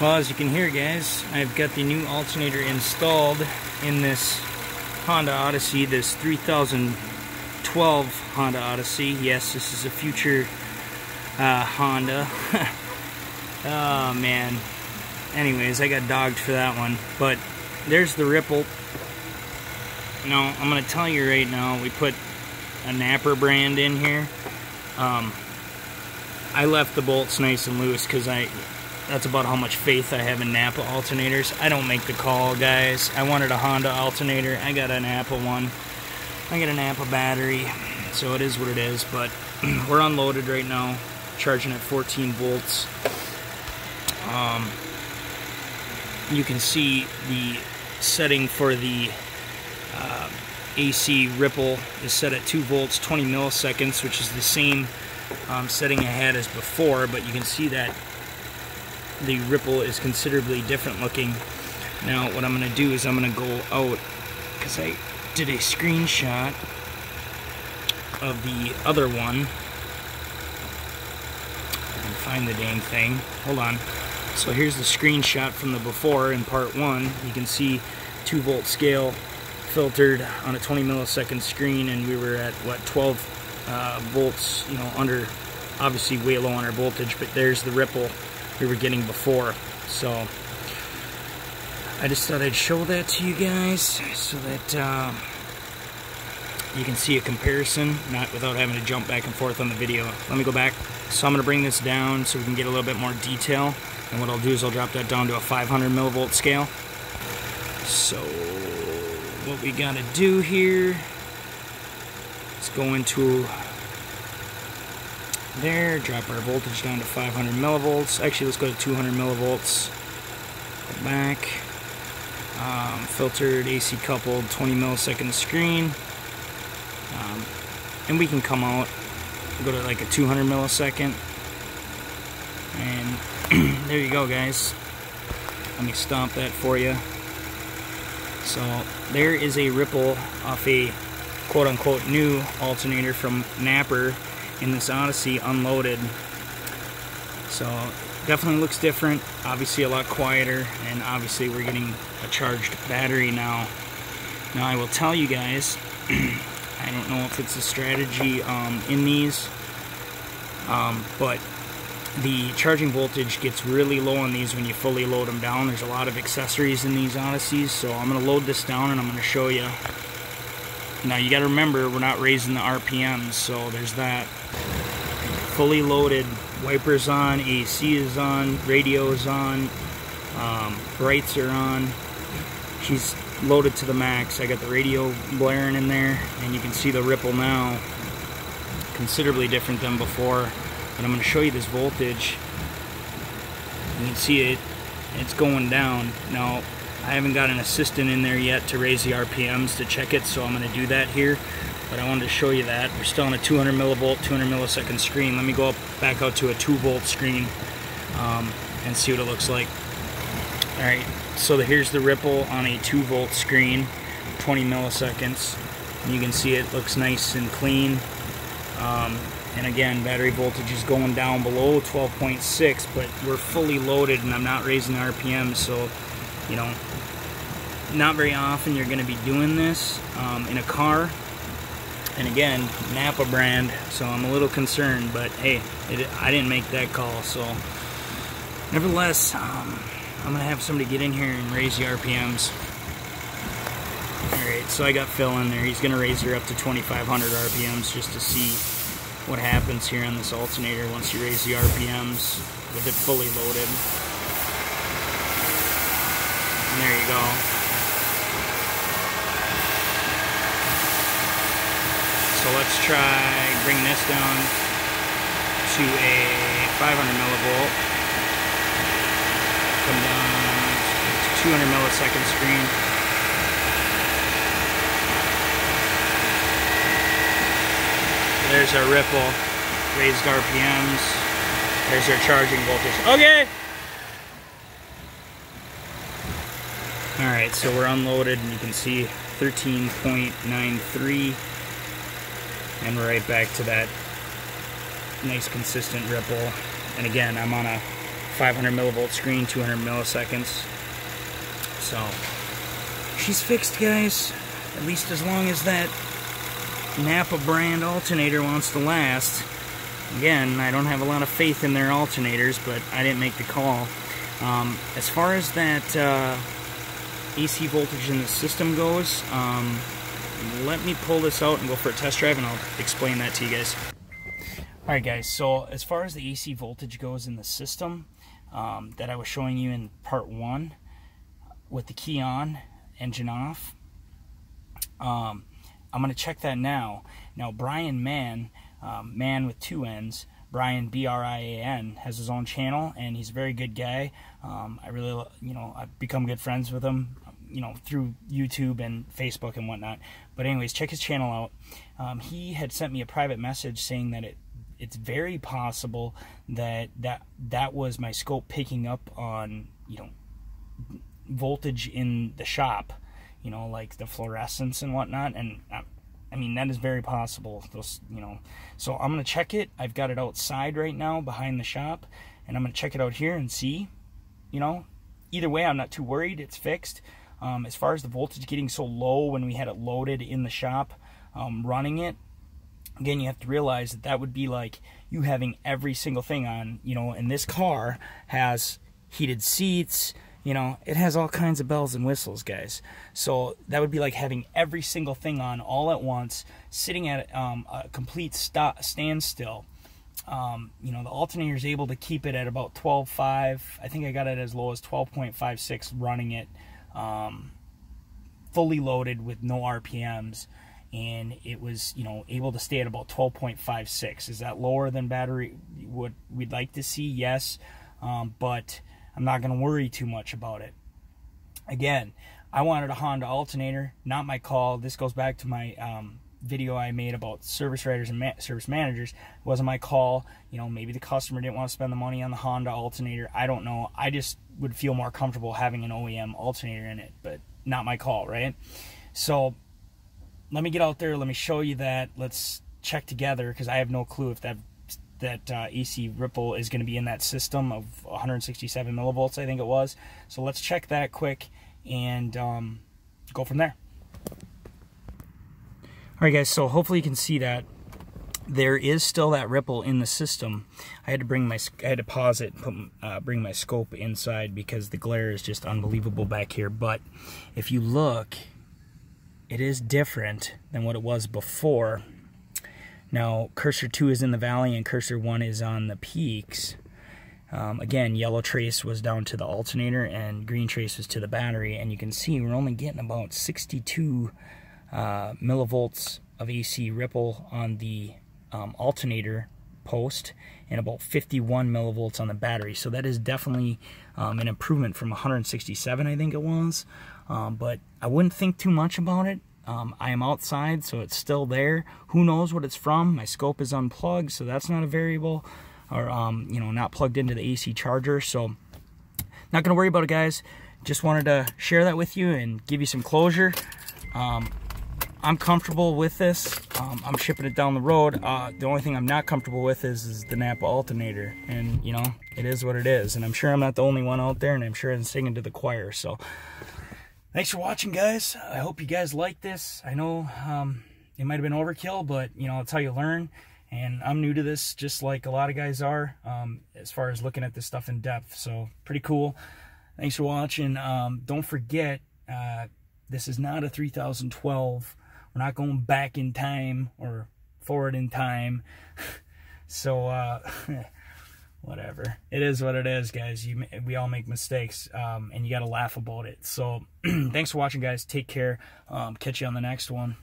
Well, as you can hear, guys, I've got the new alternator installed in this Honda Odyssey, this 3012 Honda Odyssey. Yes, this is a future uh, Honda. oh, man. Anyways, I got dogged for that one. But there's the ripple. Now, I'm going to tell you right now, we put a Napa brand in here. Um, I left the bolts nice and loose because I that's about how much faith I have in Napa alternators. I don't make the call, guys. I wanted a Honda alternator. I got an Napa one. I got an Napa battery, so it is what it is. But we're unloaded right now, charging at 14 volts. Um, you can see the setting for the uh, AC ripple is set at 2 volts, 20 milliseconds, which is the same um, setting I had as before, but you can see that the ripple is considerably different looking. Now what I'm going to do is I'm going to go out because I did a screenshot of the other one. I can find the dang thing. Hold on. So here's the screenshot from the before in part one. You can see 2 volt scale filtered on a 20 millisecond screen and we were at what 12 uh, volts you know under obviously way low on our voltage but there's the ripple we were getting before. So I just thought I'd show that to you guys so that uh, you can see a comparison, not without having to jump back and forth on the video. Let me go back. So I'm going to bring this down so we can get a little bit more detail. And what I'll do is I'll drop that down to a 500 millivolt scale. So what we got to do here is go into there, drop our voltage down to 500 millivolts. Actually, let's go to 200 millivolts. Go back. Um, filtered, AC coupled, 20 millisecond screen. Um, and we can come out, go to like a 200 millisecond. And there you go, guys. Let me stomp that for you. So there is a ripple off a quote-unquote new alternator from Napa in this Odyssey unloaded. So definitely looks different, obviously a lot quieter, and obviously we're getting a charged battery now. Now I will tell you guys, I don't know if it's a strategy um, in these, um, but the charging voltage gets really low on these when you fully load them down. There's a lot of accessories in these Odysseys, so I'm going to load this down and I'm going to show you. Now you got to remember, we're not raising the RPMs, so there's that fully loaded. Wipers on, AC is on, radio is on, um, brights are on. She's loaded to the max. I got the radio blaring in there, and you can see the ripple now. Considerably different than before. But I'm to show you this voltage. You can see it. It's going down. Now, I haven't got an assistant in there yet to raise the RPMs to check it, so I'm going to do that here but I wanted to show you that. We're still on a 200 millivolt, 200 millisecond screen. Let me go up, back out to a 2 volt screen um, and see what it looks like. Alright, so the, here's the ripple on a 2 volt screen, 20 milliseconds. And you can see it looks nice and clean. Um, and again, battery voltage is going down below 12.6, but we're fully loaded and I'm not raising the RPM, so, you know, not very often you're going to be doing this um, in a car and again, Napa brand, so I'm a little concerned, but hey, it, I didn't make that call, so nevertheless, um, I'm gonna have somebody get in here and raise the RPMs. Alright, so I got Phil in there. He's gonna raise her up to 2,500 RPMs just to see what happens here on this alternator once you raise the RPMs with it fully loaded. And there you go. So let's try bring this down to a 500 millivolt. Come down to 200 millisecond screen. There's our ripple, raised RPMs. There's our charging voltage. Okay. All right, so we're unloaded and you can see 13.93 and right back to that nice consistent ripple and again I'm on a 500 millivolt screen, 200 milliseconds. So she's fixed, guys. At least as long as that Napa brand alternator wants to last. Again, I don't have a lot of faith in their alternators, but I didn't make the call. Um, as far as that uh, AC voltage in the system goes, um, let me pull this out and go for a test drive and I'll explain that to you guys. Alright guys, so as far as the AC voltage goes in the system um, that I was showing you in part one with the key on, engine off, um, I'm going to check that now. Now Brian Mann, um, man with two N's, Brian B R I A N has his own channel and he's a very good guy. Um, I really, you know, I've become good friends with him you know through YouTube and Facebook and whatnot. But anyways, check his channel out. Um, he had sent me a private message saying that it it's very possible that that that was my scope picking up on you know voltage in the shop, you know like the fluorescence and whatnot, and. I, I mean that is very possible. Those, you know, so I'm gonna check it. I've got it outside right now behind the shop, and I'm gonna check it out here and see. You know, either way, I'm not too worried. It's fixed. Um, as far as the voltage getting so low when we had it loaded in the shop, um, running it, again, you have to realize that that would be like you having every single thing on, you know, and this car has heated seats, you know, it has all kinds of bells and whistles, guys. So that would be like having every single thing on all at once, sitting at um, a complete stop, standstill. Um, you know, the alternator is able to keep it at about 12.5. I think I got it as low as 12.56 running it um, fully loaded with no RPMs, and it was you know able to stay at about 12.56. Is that lower than battery? What we'd like to see, yes, um, but I'm not going to worry too much about it. Again, I wanted a Honda alternator, not my call. This goes back to my um, video I made about service writers and ma service managers. It wasn't my call. You know, maybe the customer didn't want to spend the money on the Honda alternator. I don't know. I just would feel more comfortable having an OEM alternator in it, but not my call, right? So let me get out there. Let me show you that. Let's check together because I have no clue if that that uh, AC ripple is going to be in that system of 167 millivolts, I think it was. So let's check that quick and um, go from there. Alright guys, so hopefully you can see that there is still that ripple in the system. I had to bring my, I had to pause it, put, uh, bring my scope inside because the glare is just unbelievable back here. But if you look, it is different than what it was before. Now, cursor 2 is in the valley and cursor 1 is on the peaks. Um, again, yellow trace was down to the alternator and green trace was to the battery. And you can see we're only getting about 62 uh, millivolts of AC ripple on the um, alternator post and about 51 millivolts on the battery. So that is definitely um, an improvement from 167, I think it was. Um, but I wouldn't think too much about it. Um, I am outside, so it's still there. Who knows what it's from? My scope is unplugged, so that's not a variable, or um, you know, not plugged into the AC charger. So not gonna worry about it, guys. Just wanted to share that with you and give you some closure. I'm comfortable with this. Um, I'm shipping it down the road. Uh, the only thing I'm not comfortable with is, is the Napa alternator. And, you know, it is what it is. And I'm sure I'm not the only one out there, and I'm sure I'm singing to the choir. So, thanks for watching, guys. I hope you guys like this. I know um, it might have been overkill, but, you know, it's how you learn. And I'm new to this, just like a lot of guys are, um, as far as looking at this stuff in depth. So, pretty cool. Thanks for watching. Um, don't forget, uh, this is not a 3012 we're not going back in time or forward in time. so, uh, whatever. It is what it is, guys. You, we all make mistakes, um, and you got to laugh about it. So, thanks for watching, guys. Take care. Um, catch you on the next one.